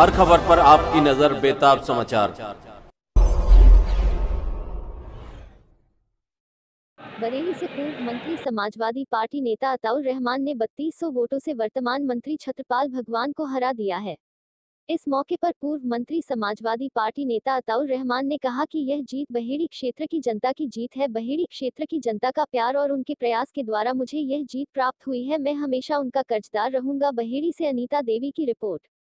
हर खबर पर आपकी नज़र बेताब समाचार। बरेली से पूर्व मंत्री, समाजवादी पार्टी नेता अताउर रहमान ने 3200 वोटों से वर्तमान मंत्री छत्रपाल भगवान को हरा दिया है। इस मौके पर पूर्व मंत्री, समाजवादी पार्टी नेता अताउर रहमान ने कहा कि यह जीत बहेड़ी क्षेत्र की जनता की जीत है। बहेड़ी क्षेत्र की जनता का प्यार और उनके प्रयास के द्वारा मुझे यह जीत प्राप्त हुई है। मैं हमेशा उनका कर्जदार रहूँगा। बहेड़ी से अनीता देवी की रिपोर्ट।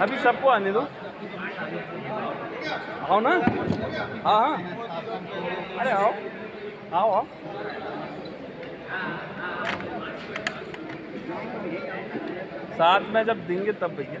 अभी सबको आने दो। आओ ना। हाँ हाँ। अरे आओ। आओ आओ। साथ में जब देंगे तब भैया।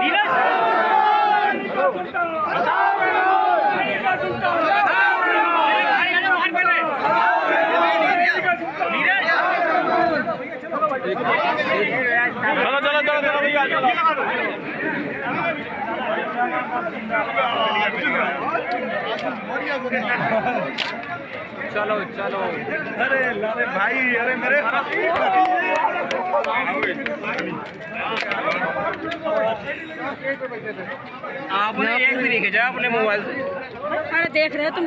चलो चलो चलो। अरे अरे भाई अरे मेरे आपने एक भी नहीं खींचा अपने मोबाइल से। अरे देख रहे हो तुम